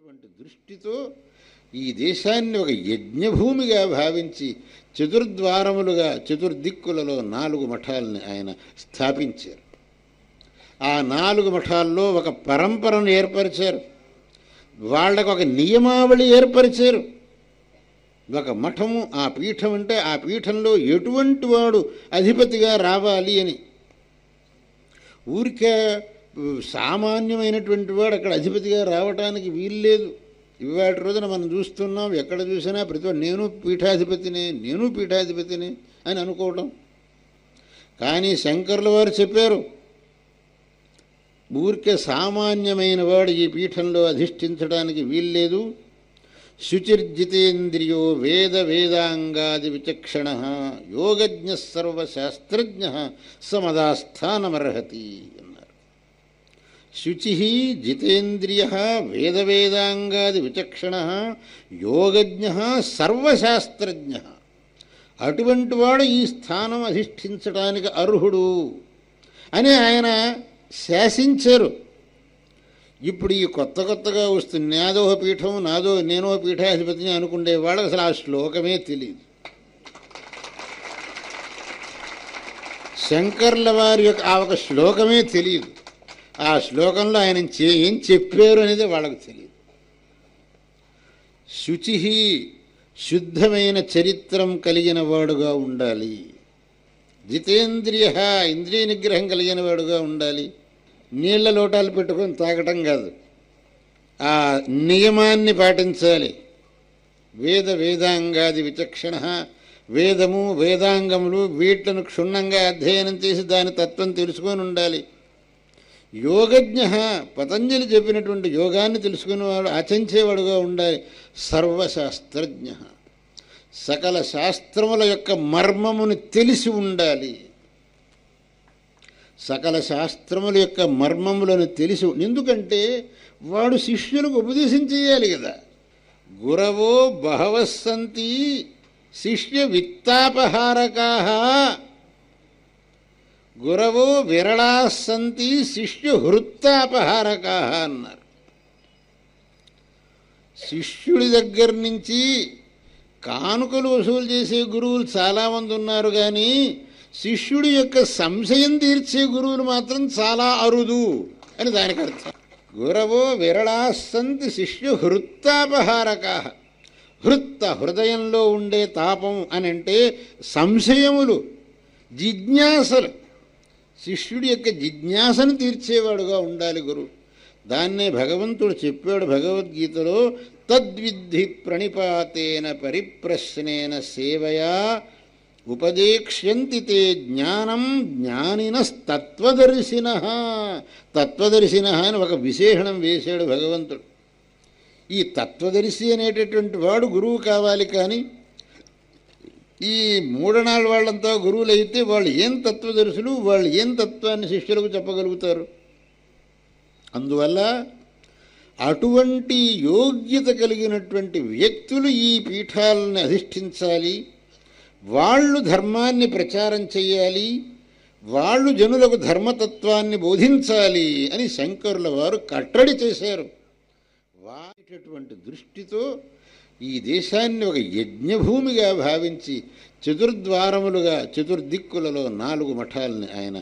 అనేటువంటి దృష్టితో ఈ దేశాన్ని ఒక యజ్ఞభూమిగా భావించి చతుర్ద్వారములుగా చతుర్దిక్కులలో నాలుగు మఠాలని ఆయన స్థాపించారు. ఆ నాలుగు మఠాల్లో ఒక పరంపరను ఏర్పరిచారు. వాళ్ళకు ఒక నియమావళి ఏర్పరిచారు. ఒక మఠము ఆ పీఠం అంటే ఆ పీఠంలో ఎటువంటి వాడు అధిపతిగా రావాలి అని. ఊరికే సామాన్యమైనటువంటి వాడు అక్కడ అధిపతిగా రావటానికి వీల్లేదు. ఇవాటి రోజున మనం చూస్తున్నాం ఎక్కడ చూసినా ప్రతి నేను పీఠాధిపతిని నేను పీఠాధిపతిని అని అనుకోవటం. కానీ శంకర్ల వారు చెప్పారు ఊరికే సామాన్యమైన వాడు ఈ పీఠంలో అధిష్ఠించడానికి వీల్లేదు. శుచిర్జితేంద్రియో వేద వేదాంగాది విచక్షణ యోగజ్ఞ సర్వశాస్త్రజ్ఞ సమదాస్థానమర్హతి శుచి జితేంద్రియ వేదవేదాంగాది విచక్షణ యోగజ్ఞ సర్వశాస్త్రజ్ఞ. అటువంటి వాడు ఈ స్థానం అధిష్ఠించడానికి అర్హుడు అని ఆయన శాసించారు. ఇప్పుడు ఈ కొత్త కొత్తగా వస్తుంది నాదో పీఠం నాదో నేనో పీఠాధిపతిని అనుకునే వాళ్ళు అసలు ఆ శ్లోకమే తెలియదు శంకర్ల వారి యొక్క ఆ ఒక శ్లోకమే తెలియదు ఆ శ్లోకంలో ఆయన ఏం చెప్పారు అనేది వాళ్ళకు తెలియదు. శుచి శుద్ధమైన చరిత్రం కలిగిన వాడుగా ఉండాలి. జితేంద్రియ ఇంద్రియ నిగ్రహం కలిగిన వాడుగా ఉండాలి. నీళ్ళ లోటాలు పెట్టుకొని తాగటం కాదు. ఆ నియమాన్ని పాటించాలి. వేద వేదాంగాది విచక్షణ వేదము వేదాంగములు వీటిని క్షుణ్ణంగా అధ్యయనం చేసి దాని తత్వం తెలుసుకొని ఉండాలి. యోగజ్ఞ. పతంజలి చెప్పినటువంటి యోగాన్ని తెలుసుకునేవాడు ఆచరించేవాడుగా ఉండాలి. సర్వశాస్త్రజ్ఞ. సకల శాస్త్రముల యొక్క మర్మమును తెలిసి ఉండాలి. సకల శాస్త్రముల యొక్క మర్మములను తెలిసి ఎందుకంటే వాడు శిష్యులకు ఉపదేశం చేయాలి కదా. గురవో బహవస్సంతి శిష్య విత్తాపహారకా. గురవో విరళా సంతి శిష్యు హృత్తాపహారకా అన్నారు. శిష్యుడి దగ్గర నుంచి కానుకలు వసూలు చేసే గురువులు చాలామంది ఉన్నారు కానీ శిష్యుడి యొక్క సంశయం తీర్చే గురువులు మాత్రం చాలా అరుదు అని దానికి అర్థం. గురవో విరళాసంతి శిష్యు హృత్తాపహారక హృత్త హృదయంలో ఉండే తాపం అని అంటే సంశయములు జిజ్ఞాసలు శిష్యుడి యొక్క జిజ్ఞాసను తీర్చేవాడుగా ఉండాలి గురువు దాన్నే భగవంతుడు చెప్పాడు భగవద్గీతలో తద్విద్ధి ప్రణిపాతేన పరిప్రశ్నేన సేవయా ఉపదేక్ష్యంతి తే జ్ఞానం జ్ఞానినస్తత్వదర్శిన తత్వదర్శిన అని ఒక విశేషణం వేశాడు భగవంతుడు. ఈ తత్వదర్శి అనేటటువంటి వాడు గురువు కావాలి కానీ ఈ మూడనాళ్ళ వాళ్ళంతా గురువులు అయితే వాళ్ళు ఏం తత్వదర్శులు వాళ్ళు ఏం తత్వాన్ని శిష్యులకు చెప్పగలుగుతారు? అందువల్ల అటువంటి యోగ్యత కలిగినటువంటి వ్యక్తులు ఈ పీఠాలను అధిష్ఠించాలి వాళ్ళు ధర్మాన్ని ప్రచారం చేయాలి వాళ్ళు జనులకు ధర్మతత్వాన్ని బోధించాలి అని శంకరుల వారు కట్టడి చేశారు. వాటటువంటి దృష్టితో ఈ దేశాన్ని ఒక యజ్ఞభూమిగా భావించి చతుర్ద్వారములుగా చతుర్దిక్కులలో నాలుగు మఠాలని ఆయన